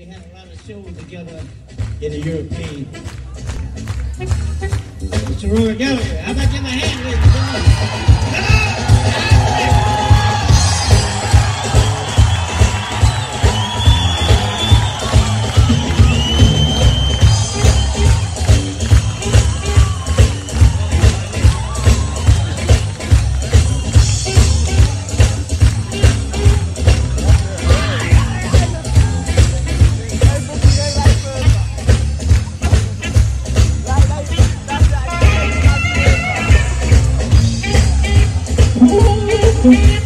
we had a lot of shows together in the European. Rory Gallagher, how about getting a hand, ladies Beijo.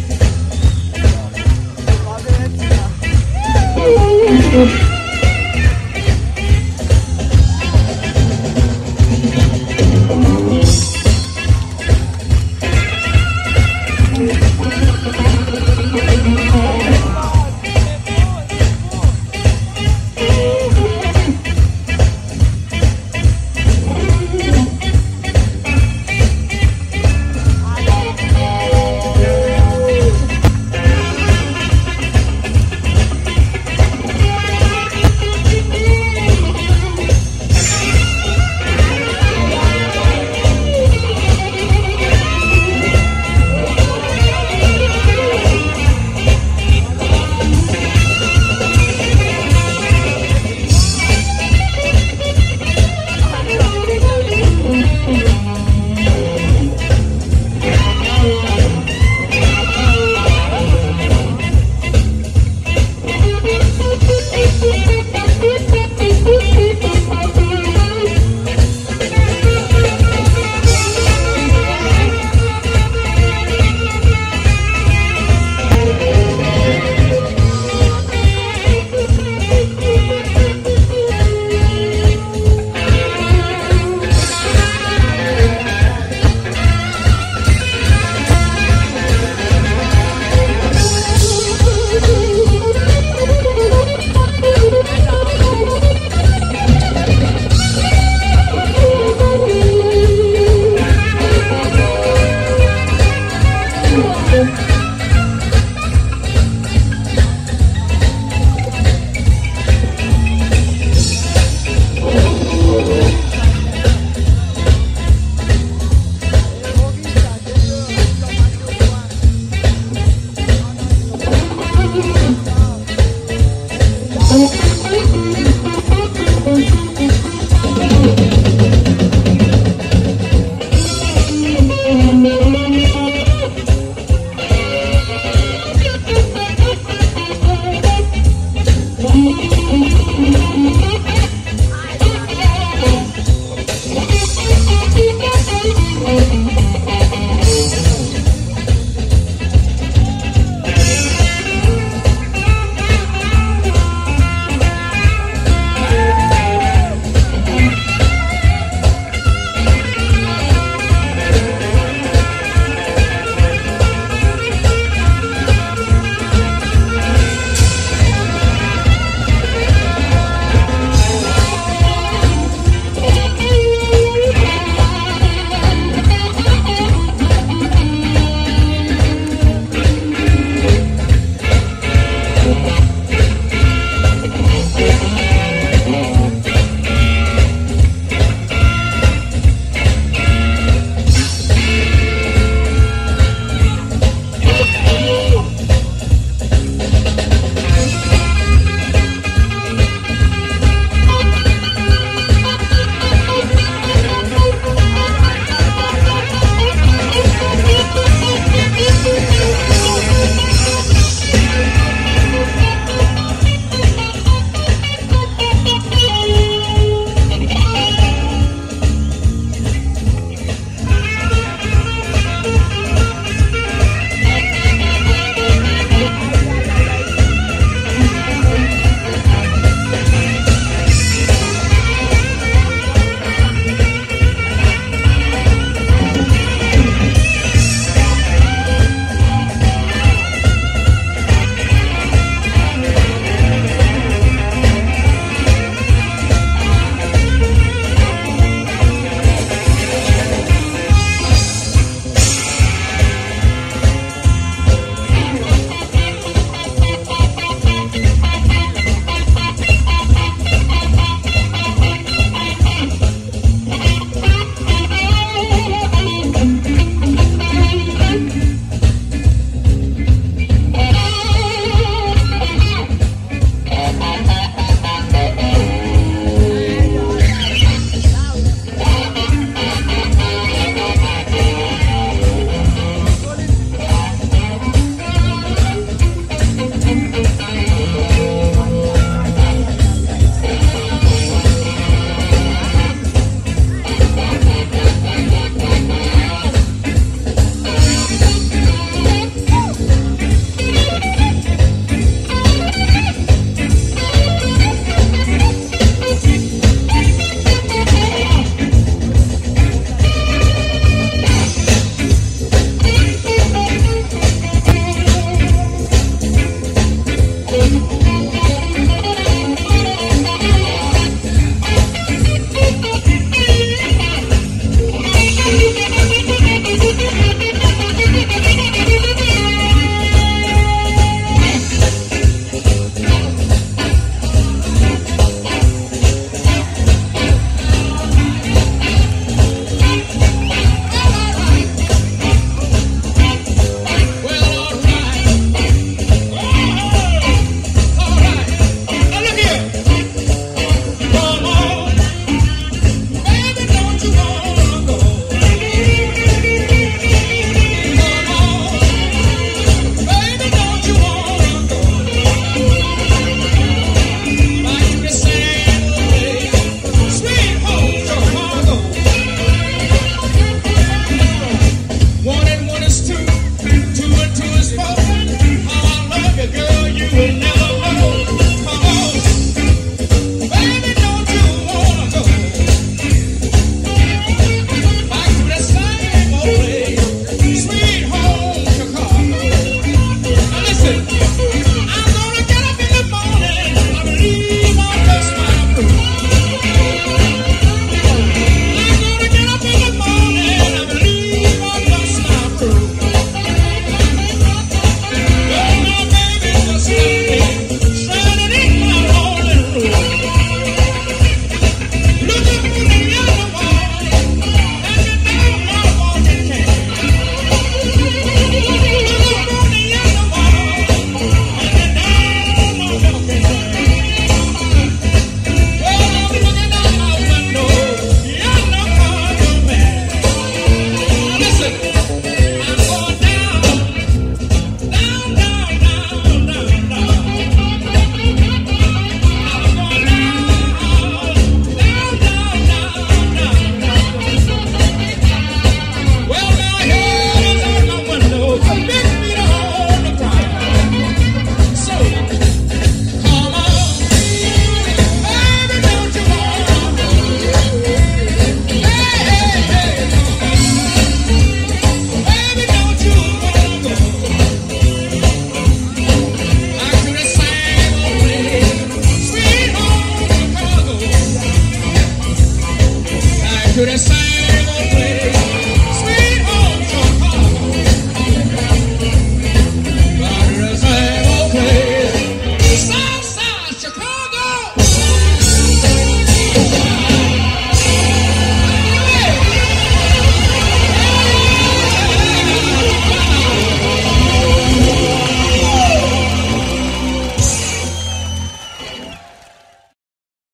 Essa